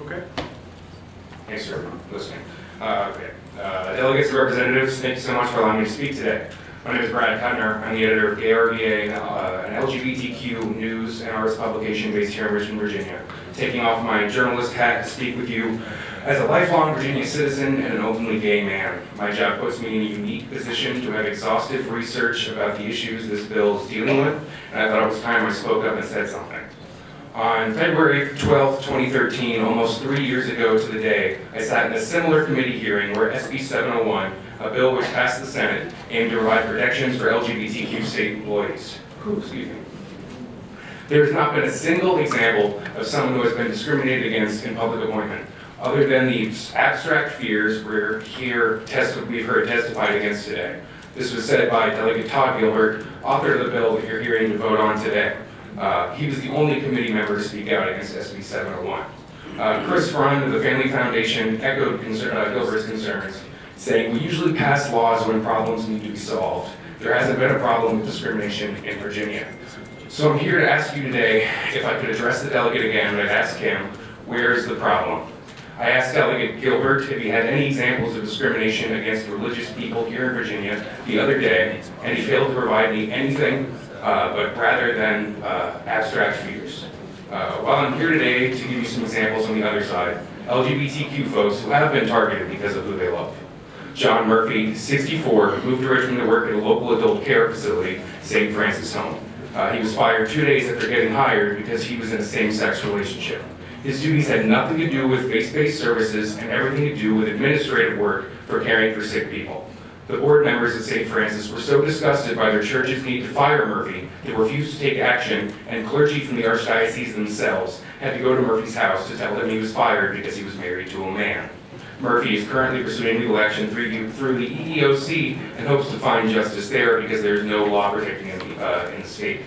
Okay. Thanks for listening. Uh, okay. Uh, Delegates and representatives, thank you so much for allowing me to speak today. My name is Brad Kutner. I'm the editor of GayRVA, uh, an LGBTQ news and arts publication based here in Richmond, Virginia. Taking off my journalist hat to speak with you as a lifelong Virginia citizen and an openly gay man. My job puts me in a unique position to have exhaustive research about the issues this bill is dealing with, and I thought it was time I spoke up and said something. On February 12, 2013, almost three years ago to the day, I sat in a similar committee hearing where SB 701, a bill which passed the Senate, aimed to provide protections for LGBTQ state employees. Excuse me. There has not been a single example of someone who has been discriminated against in public appointment, other than the abstract fears we're here testi- we've heard testified against today. This was said by Delegate Todd Gilbert, author of the bill that you're hearing to vote on today. Uh, he was the only committee member to speak out against SB 701. Uh, Chris Freund of the Family Foundation echoed concer- uh, Gilbert's concerns, saying, we usually pass laws when problems need to be solved. There hasn't been a problem with discrimination in Virginia. So I'm here to ask you today if I could address the delegate again, and I'd ask him, where is the problem? I asked Delegate Gilbert if he had any examples of discrimination against religious people here in Virginia the other day, and he failed to provide me anything uh, but rather than uh, abstract fears. Uh, while I'm here today to give you some examples on the other side, LGBTQ folks who have been targeted because of who they love. John Murphy, 64, moved to Richmond to work at a local adult care facility, St. Francis Home. Uh, he was fired two days after getting hired because he was in a same-sex relationship. His duties had nothing to do with faith-based services and everything to do with administrative work for caring for sick people. The board members at St. Francis were so disgusted by their church's need to fire Murphy, they refused to take action, and clergy from the archdiocese themselves had to go to Murphy's house to tell him he was fired because he was married to a man. Murphy is currently pursuing legal action through, through the EEOC and hopes to find justice there because there is no law protecting him uh, in the state.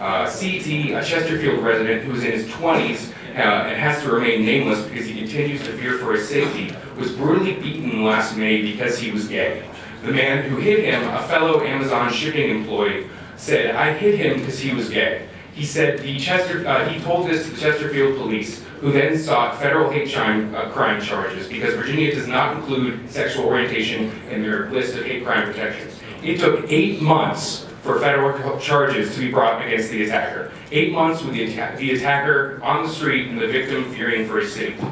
Uh, CT, a Chesterfield resident who is in his 20s uh, and has to remain nameless because he continues to fear for his safety, was brutally beaten last May because he was gay. The man who hit him, a fellow Amazon shipping employee, said, I hit him because he was gay. He said the Chester, uh, he told this to the Chesterfield police, who then sought federal hate crime, uh, crime charges because Virginia does not include sexual orientation in their list of hate crime protections. It took eight months for federal charges to be brought against the attacker. Eight months with the, atta the attacker on the street and the victim fearing for his safety.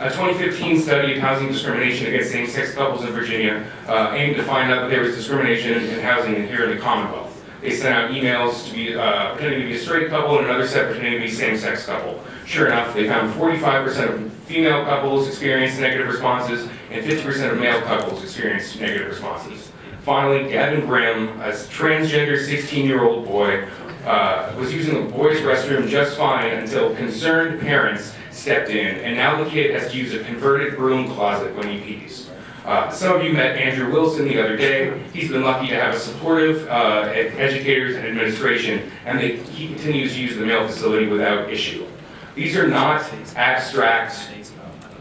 A 2015 study of housing discrimination against same-sex couples in Virginia uh, aimed to find out that there was discrimination in housing here in the Commonwealth. They sent out emails to be uh, pretending to be a straight couple and another set pretending to be same-sex couple. Sure enough, they found 45% of female couples experienced negative responses and 50% of male couples experienced negative responses. Finally, Gavin Grimm, a transgender 16-year-old boy, uh, was using the boys' restroom just fine until concerned parents stepped in, and now the kid has to use a converted broom closet when he pees. Uh, some of you met Andrew Wilson the other day. He's been lucky to have a supportive uh, educators and administration, and they, he continues to use the male facility without issue. These are not abstract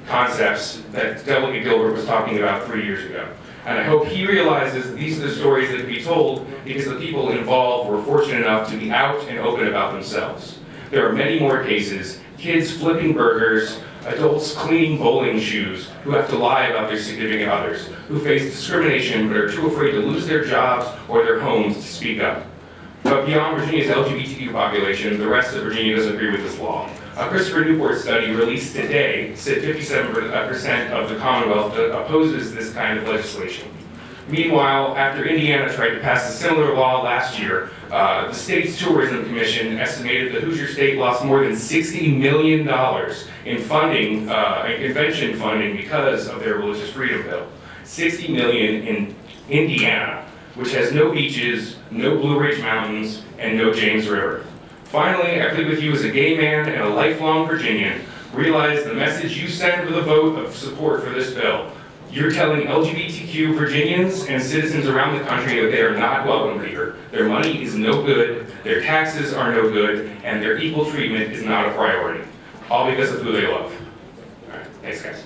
concepts that Delegate Gilbert was talking about three years ago. And I hope he realizes these are the stories that be told because the people involved were fortunate enough to be out and open about themselves. There are many more cases, kids flipping burgers, adults cleaning bowling shoes who have to lie about their significant others, who face discrimination but are too afraid to lose their jobs or their homes to speak up. But beyond Virginia's LGBTQ population, the rest of Virginia doesn't agree with this law. A Christopher Newport study released today said 57% uh, of the Commonwealth opposes this kind of legislation. Meanwhile, after Indiana tried to pass a similar law last year, uh, the state's tourism commission estimated that Hoosier State lost more than $60 million in funding, uh, in convention funding because of their religious freedom bill. 60 million in Indiana, which has no beaches, no Blue Ridge Mountains, and no James River. Finally, I plead with you as a gay man and a lifelong Virginian, realize the message you send with a vote of support for this bill. You're telling LGBTQ Virginians and citizens around the country that they are not welcome here. Their money is no good, their taxes are no good, and their equal treatment is not a priority. All because of who they love. All right, thanks guys.